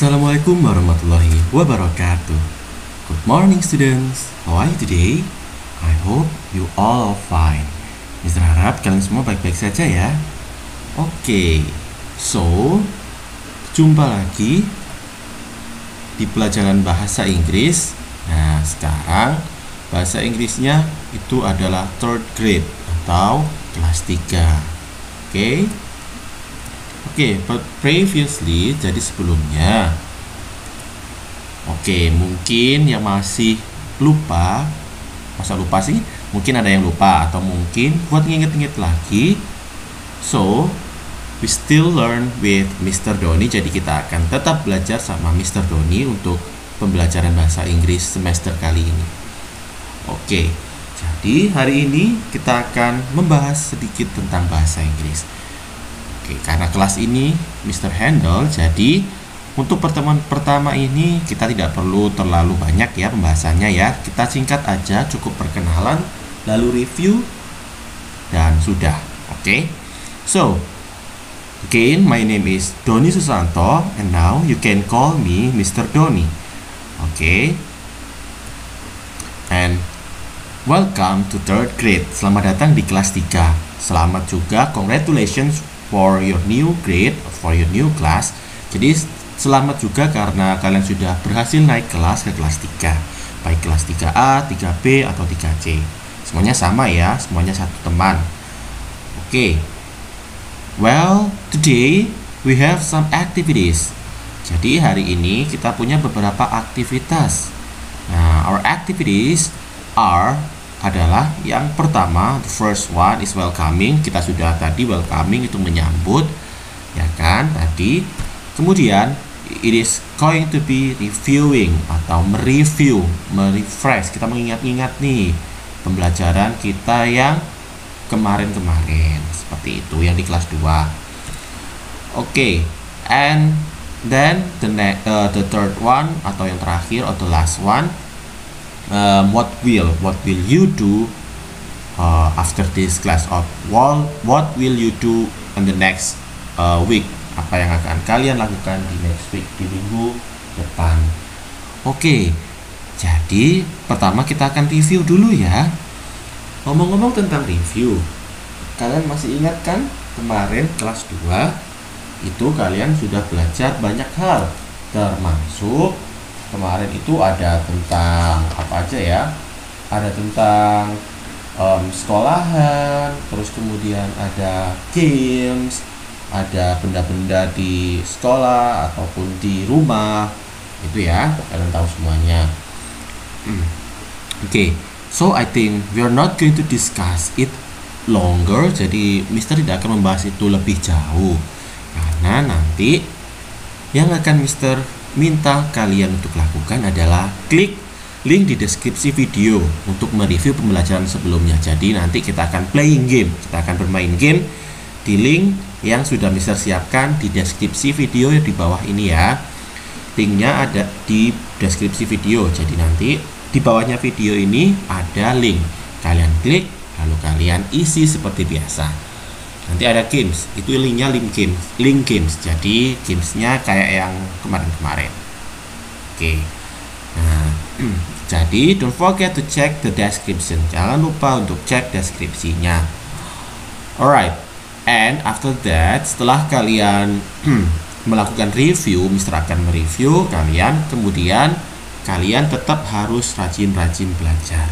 Assalamualaikum warahmatullahi wabarakatuh. Good morning students. How are you today? I hope you all are fine. Mister harap kalian semua baik-baik saja ya. Oke. Okay. So, jumpa lagi di pelajaran bahasa Inggris. Nah, sekarang bahasa Inggrisnya itu adalah third grade atau kelas 3. Oke. Okay? Oke, okay, but previously jadi sebelumnya. Oke, okay, mungkin yang masih lupa, masa lupa sih? Mungkin ada yang lupa atau mungkin buat nginget-nginget lagi. So, we still learn with Mr. Doni. Jadi kita akan tetap belajar sama Mr. Doni untuk pembelajaran bahasa Inggris semester kali ini. Oke, okay, jadi hari ini kita akan membahas sedikit tentang bahasa Inggris. Oke, karena kelas ini Mr. Handel, jadi untuk pertemuan pertama ini kita tidak perlu terlalu banyak ya pembahasannya ya. Kita singkat aja, cukup perkenalan, lalu review dan sudah. Oke. So, again my name is Doni Susanto and now you can call me Mr. Doni. Oke. And welcome to third grade. Selamat datang di kelas 3. Selamat juga congratulations for your new grade, for your new class. Jadi selamat juga karena kalian sudah berhasil naik kelas ke kelas 3. Baik kelas 3A, 3B, atau 3C. Semuanya sama ya, semuanya satu teman. Oke. Okay. Well, today we have some activities. Jadi hari ini kita punya beberapa aktivitas. Nah, our activities are adalah yang pertama the first one is welcoming. Kita sudah tadi welcoming itu menyambut ya kan tadi. Kemudian it is going to be reviewing atau mereview merefresh. Kita mengingat-ingat nih pembelajaran kita yang kemarin-kemarin. Seperti itu yang di kelas 2 oke okay. and then the uh, the third one atau yang terakhir atau last one um, what will what will you do uh, after this class of what what will you do in the next uh, week? Apa yang akan kalian lakukan di next week di minggu depan? Oke okay, jadi pertama kita akan review dulu ya. Ngomong-ngomong tentang review kalian masih ingat kan kemarin kelas 2 itu kalian sudah belajar banyak hal termasuk kemarin itu ada tentang apa aja ya ada tentang um, sekolahan terus kemudian ada games ada benda-benda di sekolah ataupun di rumah itu ya kalian tahu semuanya hmm. oke okay. so I think we are not going to discuss it longer jadi Mister tidak akan membahas itu lebih jauh karena nanti yang akan Mister minta kalian untuk lakukan adalah klik link di deskripsi video untuk mereview pembelajaran sebelumnya. Jadi nanti kita akan playing game, kita akan bermain game di link yang sudah Mister siapkan di deskripsi video di bawah ini ya. Linknya ada di deskripsi video. Jadi nanti di bawahnya video ini ada link. Kalian klik lalu kalian isi seperti biasa nanti ada games. Itu linknya link games. Link games. Jadi gamesnya kayak yang kemarin-kemarin. Oke. Nah jadi don't forget to check the description. Jangan lupa untuk cek deskripsinya. Alright. And after that setelah kalian melakukan review Mister akan mereview kalian kemudian kalian tetap harus rajin-rajin belajar.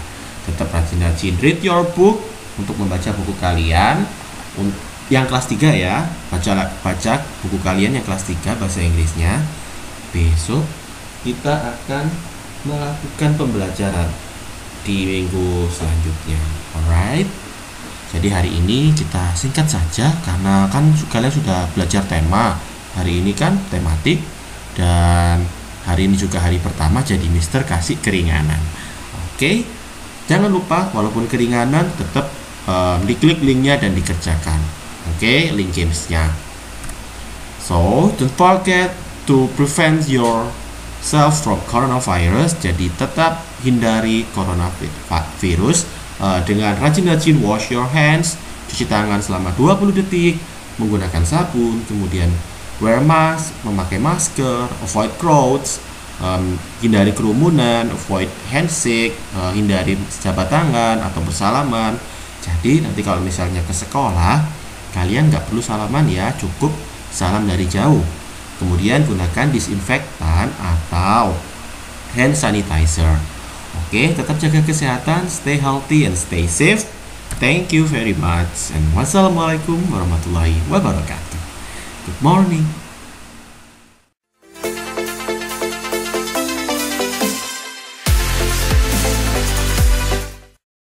Tetap rajin-rajin read your book untuk membaca buku kalian yang kelas 3 ya. Baca baca buku kalian yang kelas 3 bahasa Inggrisnya. Besok kita akan melakukan pembelajaran di minggu selanjutnya. Alright? Jadi hari ini kita singkat saja karena kan kalian sudah belajar tema hari ini kan tematik. Dan hari ini juga hari pertama jadi Mister kasih keringanan. Oke? Jangan lupa walaupun keringanan tetap um, diklik linknya dan dikerjakan Oke, okay, link gamesnya. So, don't forget to prevent yourself from coronavirus. Jadi tetap hindari coronavirus uh, dengan rajin-rajin wash your hands, cuci tangan selama 20 detik, menggunakan sabun, kemudian wear mask, memakai masker, avoid crowds, um, hindari kerumunan, avoid handshake, uh, hindari jabat tangan atau bersalaman. Jadi nanti kalau misalnya ke sekolah, kalian nggak perlu salaman ya, cukup salam dari jauh. Kemudian gunakan disinfektan atau hand sanitizer. Oke, tetap jaga kesehatan, stay healthy and stay safe. Thank you very much and wassalamualaikum warahmatullahi wabarakatuh. Good morning.